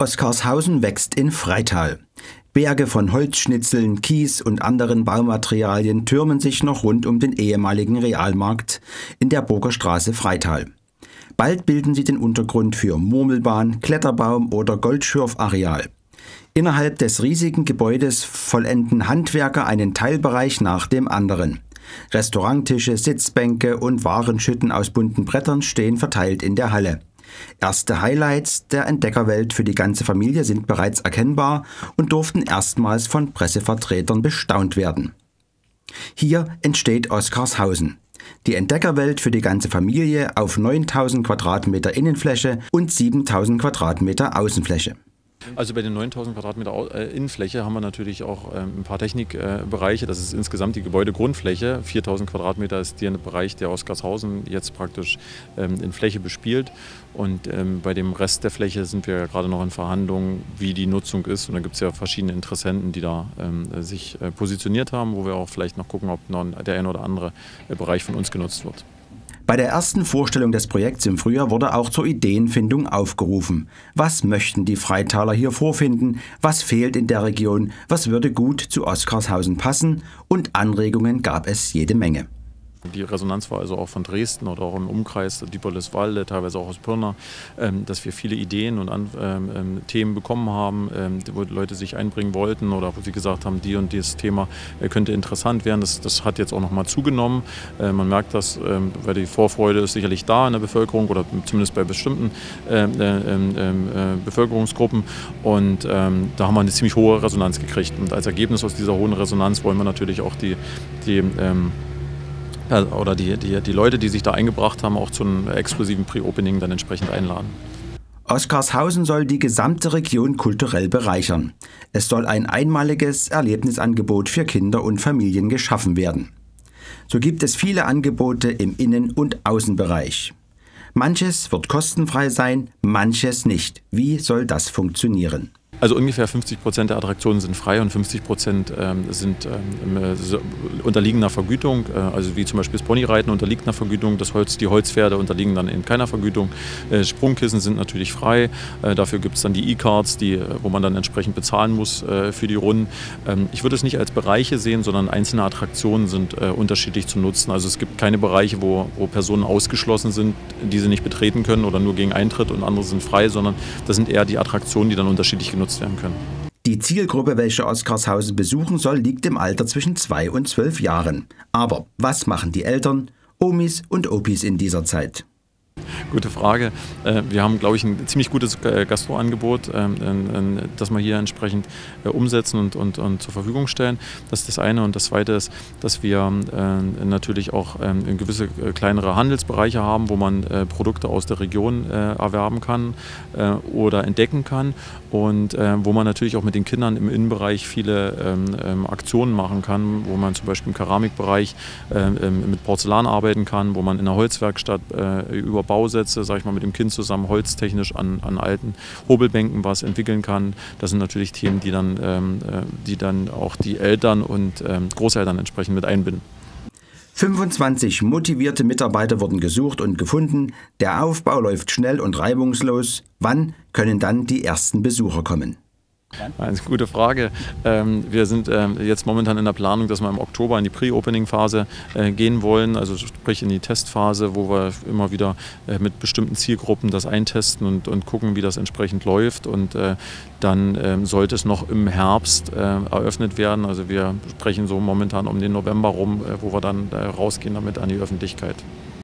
Oskarshausen wächst in Freital. Berge von Holzschnitzeln, Kies und anderen Baumaterialien türmen sich noch rund um den ehemaligen Realmarkt in der Burger Straße Freital. Bald bilden sie den Untergrund für Murmelbahn, Kletterbaum oder Goldschürfareal. Innerhalb des riesigen Gebäudes vollenden Handwerker einen Teilbereich nach dem anderen. Restauranttische, Sitzbänke und Warenschütten aus bunten Brettern stehen verteilt in der Halle. Erste Highlights der Entdeckerwelt für die ganze Familie sind bereits erkennbar und durften erstmals von Pressevertretern bestaunt werden. Hier entsteht Oskarshausen. Die Entdeckerwelt für die ganze Familie auf 9000 Quadratmeter Innenfläche und 7000 Quadratmeter Außenfläche. Also bei den 9000 Quadratmeter äh, Innenfläche haben wir natürlich auch ähm, ein paar Technikbereiche. Das ist insgesamt die Gebäudegrundfläche. 4000 Quadratmeter ist der Bereich, der aus Gasshausen jetzt praktisch ähm, in Fläche bespielt. Und ähm, bei dem Rest der Fläche sind wir gerade noch in Verhandlungen, wie die Nutzung ist. Und da gibt es ja verschiedene Interessenten, die da sich äh, positioniert haben, wo wir auch vielleicht noch gucken, ob der ein oder andere äh, Bereich von uns genutzt wird. Bei der ersten Vorstellung des Projekts im Frühjahr wurde auch zur Ideenfindung aufgerufen. Was möchten die Freitaler hier vorfinden? Was fehlt in der Region? Was würde gut zu Oskarshausen passen? Und Anregungen gab es jede Menge. Die Resonanz war also auch von Dresden oder auch im Umkreis Dieperleswalde, teilweise auch aus Pirna, ähm, dass wir viele Ideen und ähm, ähm, Themen bekommen haben, wo Leute sich einbringen wollten oder wo sie gesagt haben, die und dieses Thema äh, könnte interessant werden. Das, das hat jetzt auch nochmal zugenommen. Äh, man merkt das, weil die Vorfreude ist sicherlich da in der Bevölkerung oder zumindest bei bestimmten äh, Bevölkerungsgruppen. Und da haben wir eine ziemlich hohe Resonanz gekriegt. Und als Ergebnis aus dieser hohen Resonanz wollen wir natürlich auch die, die oder die, die, die Leute, die sich da eingebracht haben, auch zu einem exklusiven Pre-Opening dann entsprechend einladen. Oskarshausen soll die gesamte Region kulturell bereichern. Es soll ein einmaliges Erlebnisangebot für Kinder und Familien geschaffen werden. So gibt es viele Angebote im Innen- und Außenbereich. Manches wird kostenfrei sein, manches nicht. Wie soll das funktionieren? Also ungefähr 50 Prozent der Attraktionen sind frei und 50 Prozent ähm, sind ähm, äh, unterliegen einer Vergütung. Äh, also wie zum Beispiel das Ponyreiten unterliegt einer Vergütung, das Holz, die Holzpferde unterliegen dann in keiner Vergütung. Äh, Sprungkissen sind natürlich frei. Dafür gibt es dann die E-Cards, wo man dann entsprechend bezahlen muss für die Runden. Ähm, ich würde es nicht als Bereiche sehen, sondern einzelne Attraktionen sind unterschiedlich zu nutzen. Also es gibt keine Bereiche, wo, wo Personen ausgeschlossen sind, die sie nicht betreten können oder nur gegen Eintritt und andere sind frei, sondern das sind eher die Attraktionen, die dann unterschiedlich genutzt genutzt werden können. Die Zielgruppe, welche Oskarshausen besuchen soll, liegt im Alter zwischen zwei und zwölf Jahren. Aber was machen die Eltern, Omis und Opis in dieser Zeit? Gute Frage. Äh, wir haben, glaube ich, ein ziemlich gutes äh, Gastroangebot, ähm, das wir hier entsprechend äh, umsetzen und, und, und zur Verfügung stellen. Das ist das eine. Und das zweite ist, dass wir natürlich auch ähm, gewisse kleinere Handelsbereiche haben, wo man Produkte aus der Region erwerben kann oder entdecken kann und wo man natürlich auch mit den Kindern im Innenbereich viele ähm, Aktionen machen kann, wo man zum Beispiel im Keramikbereich mit Porzellan arbeiten kann, wo man in der Holzwerkstatt über Bausätze, sage ich mal, mit dem Kind zusammen holztechnisch an, an alten Hobelbänken was entwickeln kann. Das sind natürlich Themen, die dann, ähm, äh, die dann auch die Eltern und ähm, Großeltern entsprechend mit einbinden. 25 motivierte Mitarbeiter wurden gesucht und gefunden. Der Aufbau läuft schnell und reibungslos. Wann können dann die ersten Besucher kommen? Eine gute Frage. Ähm, wir sind ähm, jetzt momentan in der Planung, dass wir im Oktober in die Pre-Opening-Phase äh, gehen wollen, also sprich in die Testphase, wo wir immer wieder äh, mit bestimmten Zielgruppen das eintesten und, und gucken, wie das entsprechend läuft. Und äh, dann ähm, sollte es noch im Herbst eröffnet werden. Also wir sprechen so momentan um den November rum, wo wir dann rausgehen damit an die Öffentlichkeit.